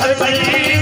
सजी